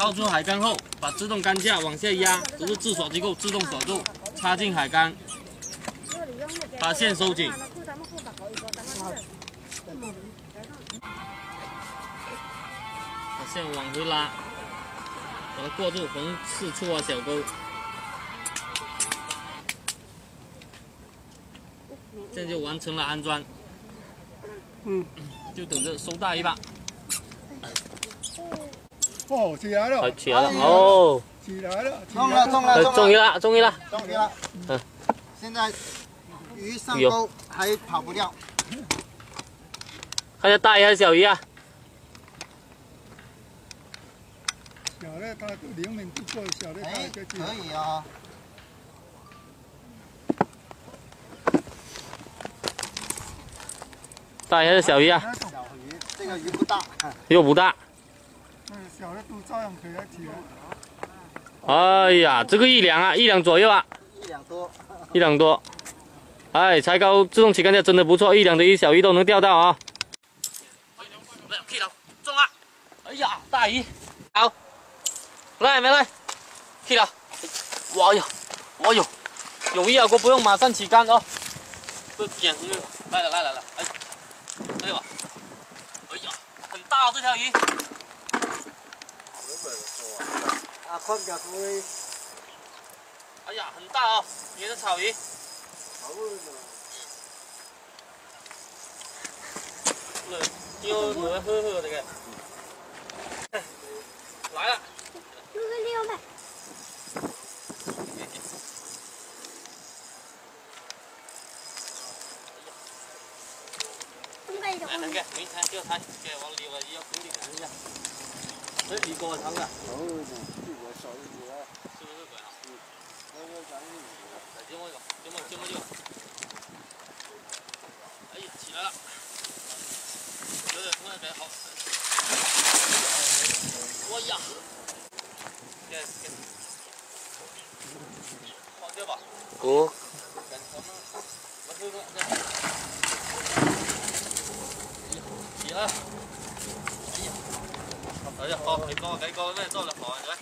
掏出海竿后，把自动竿架往下压，这是自锁机构自动锁住，插进海竿，把线收紧。把线往回拉，把它过住红刺处啊小钩，这样就完成了安装。嗯，就等着收大鱼吧。哦，起来了，起来了，哦，起来了，中了，中了，终于了，终于了，终于了。嗯，现在鱼上钩还跑不掉。看下大鱼还是小鱼啊？小的它灵敏度够，小的它可以啊。大鱼还是小鱼啊？小鱼，这个鱼不大。又不大。的都照样可以起来。哎呀，这个一两啊，一两左右啊。一两多。一两多。哎，柴高自动起竿架真的不错，一两的鱼小鱼都能钓到啊。来，可以了，中了。哎呀，大鱼，好，来没来？可以了。哇哟，哇哟，有鱼啊，哥不用马上起竿哦。这捡鱼，来了来了来，哎，哎呦，哎呀，很大哦这条鱼。啊，宽脚龟。哎呀，很大哦，也是草鱼。丢我们喝喝这个，来了。六个六百。来，那个没抬，就抬，给往里了，要鼓励看一下。这里给我长的。哦。是不是鬼啊？嗯。那个咱们，再接我一个，接我，接我一个。哎呀，起来了。有点从那边好。哎呀！给给。放掉吧。哦。好，你幫我幾個咩？多啦，好来，